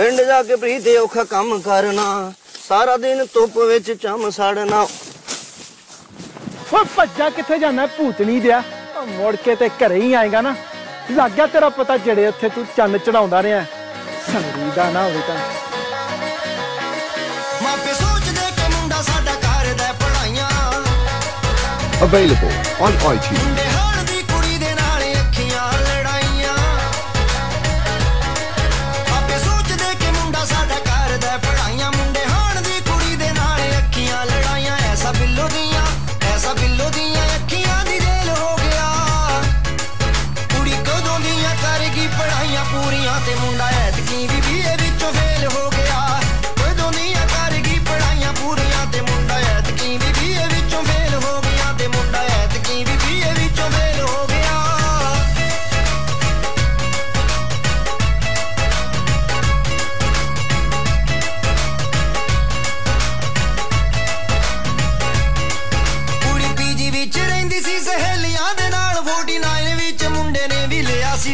ਪਿੰਡ ਜਾ ਕੇ ਪ੍ਰੀਤ ਔਖਾ ਕੰਮ ਕਰਨਾ ਸਾਰਾ ਦਿਨ ਧੁੱਪ ਵਿੱਚ ਚਮ ਸੜਨਾ। ਓ ਭੱਜਾ ਕਿੱਥੇ ਜਾਣਾ ਭੂਤਣੀ ਦਿਆ। ਓ ਮੁੜ ਕੇ ਤੇ ਘਰੇ ਹੀ ਆਏਗਾ ਨਾ। ਲੱਗ ਗਿਆ ਤੇਰਾ ਪਤਾ ਜਿਹੜੇ ਉੱਥੇ ਤੂੰ ਚੰਨ ਚੜਾਉਂਦਾ ਰਿਹਾ। ਸੰਗਰੀ ਦਾ ਨਾ ਹੋਵੇ ਤਾਂ। ਮਾਪੇ ਸੋਚਦੇ ਕਿ ਮੁੰਡਾ ਸਾਡਾ ਕਰਦਾ ਪੜਾਈਆਂ Available on iTunes.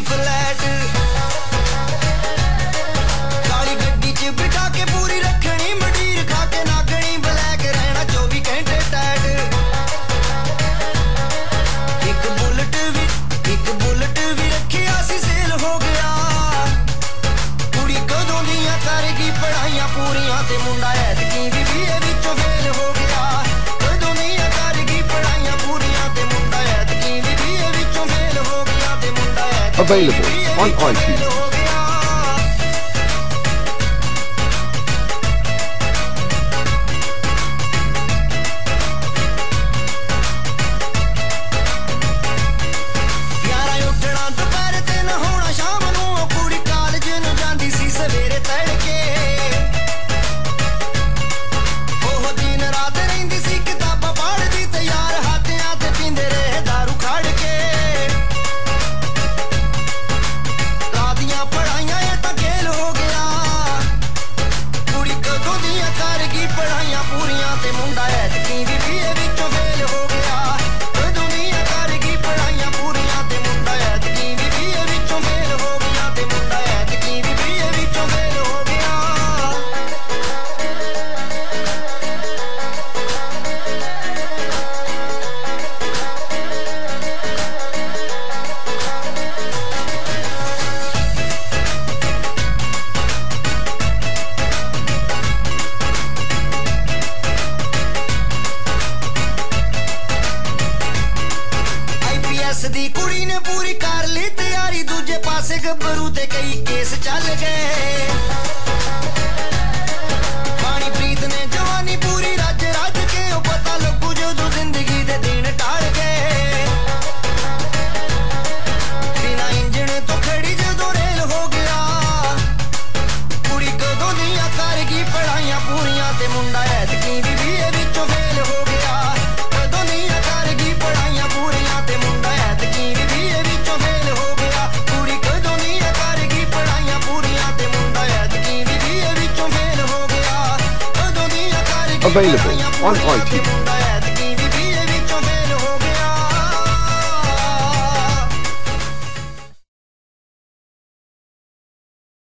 ਫਲੈਟ ਕਾਲੀ ਗੱਡੀ 'ਚ ਬਿਠਾ ਕੇ ਪੂਰੀ ਰੱਖਣੀ ਮਡੀਰ ਖਾ ਕੇ ਨਾਗਣੀ ਬਲੈਕ ਰਹਿਣਾ 24 ਘੰਟੇ ਟੈਟ ਇੱਕ ਬੁਲਟ ਵੀ ਇੱਕ ਬੁਲਟ ਵੀ ਰੱਖਿਆ ਸੀ ਸੇਲ ਹੋ ਗਿਆ ਕੁੜੀ ਕਦੋਂ ਦੀਆਂ ਕਰੇਗੀ ਪੜਾਈਆਂ ਪੂਰੀਆਂ ਤੇ ਮੁੰਡਾ ਐਤਕੀ ਵੀ ਬੀਏ ਵਿੱਚੋਂ ਫੇਲ ਹੋ ਗਿਆ Available on iTunes. ਦੀ ਕੁੜੀ ਨੇ ਪੂਰੀ ਕਰ ਲਈ ਤਿਆਰੀ, ਦੂਜੇ ਪਾਸੇ ਗੱਭਰੂ ਤੇ ਕਈ ਕੇਸ ਚੱਲ ਗਏ। ਪਾਣੀ ਪ੍ਰੀਤ ਨੇ ਜਵਾਨੀ ਪੂਰੀ ਰੱਜ ਰੱਜ ਕੇ, ਉਹ ਪਤਾ ਲੱਗੂ ਜਦੋਂ ਜ਼ਿੰਦਗੀ ਦੇ ਦਿਨ ਟਾਲ ਗਏ। ਬਿਨਾ ਇੰਜਣ ਤੋਂ ਖੜੀ ਜਦੋਂ ਰੇਲ ਹੋ ਗਿਆ, ਕੁੜੀ ਕਦੋਂ ਦੀਆਂ ਕਰ ਗਈ ਪੜਾਈਆਂ ਪੂਰੀਆਂ ਤੇ ਮੁੰਡਾ ਐਤਕੀ ਵੀ Available ਪੜ੍ਹਾਈਆਂ on ਪੂਰੀਆਂ ਤੇ iTunes. ਮੁੰਡਾ